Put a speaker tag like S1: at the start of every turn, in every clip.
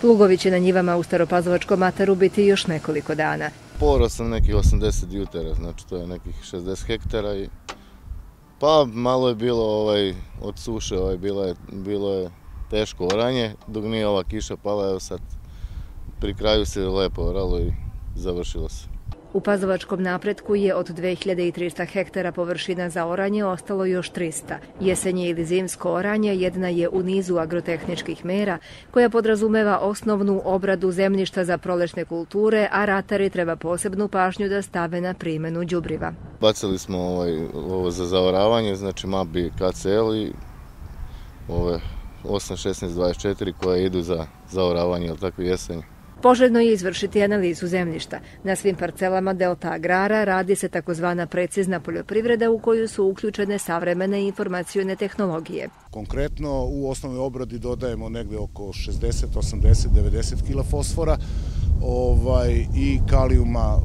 S1: Plugovi će na njivama u Staropazovačkom ataru biti još nekoliko dana.
S2: Poro sam nekih 80 jutera, znači to je nekih 60 hektara i pa malo je bilo ovaj, od suše, ovaj, bilo, je, bilo je teško oranje, dok nije ova kiša pala, evo sad pri kraju se lepo oralo i završilo se.
S1: U Pazovačkom napretku je od 2300 hektara površina za oranje ostalo još 300. Jesenje ili zimsko oranje jedna je u nizu agrotehničkih mera koja podrazumeva osnovnu obradu zemljišta za prolešne kulture, a ratari treba posebnu pašnju da stave na primenu džubriva.
S2: Bacili smo ovaj, ovo za zaoravanje, znači MABI KCL i ove 8, 16, 24 koje idu za zaoravanje ili tako jesenje.
S1: Poželjno je izvršiti analizu zemljišta. Na svim parcelama Delta Agrara radi se takozvana precizna poljoprivreda u koju su uključene savremene informacijone tehnologije.
S3: Konkretno u osnovnoj obradi dodajemo negde oko 60, 80, 90 kila fosfora ovaj, i kalijuma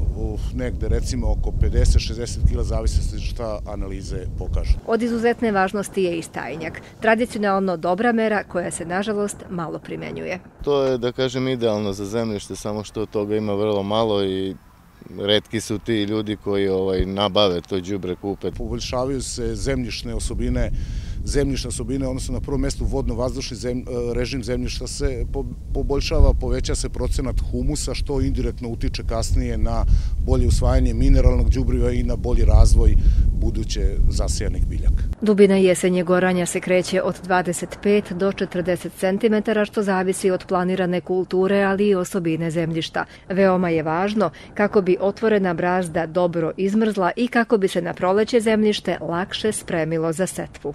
S3: negde recimo oko 50-60 kila zavisnosti šta analize pokažu.
S1: Od izuzetne važnosti je i stajnjak. Tradicionalno dobra mera koja se nažalost malo primenjuje.
S2: To je da kažem idealno za zemljište, samo što toga ima vrlo malo i redki su ti ljudi koji ovaj nabave to đubre kupe.
S3: Poboljšavaju se zemljišne osobine zemljišne sobine, odnosno na prvom mjestu vodno-vazdušni zem, e, režim zemljišta se poboljšava, poveća se procenat humusa, što indirektno utiče kasnije na bolje usvajanje mineralnog džubriva i na bolji razvoj buduće zasijanih biljaka.
S1: Dubina jesenje goranja se kreće od 25 do 40 cm, što zavisi od planirane kulture, ali i osobine zemljišta. Veoma je važno kako bi otvorena brazda dobro izmrzla i kako bi se na proleće zemljište lakše spremilo za setvu.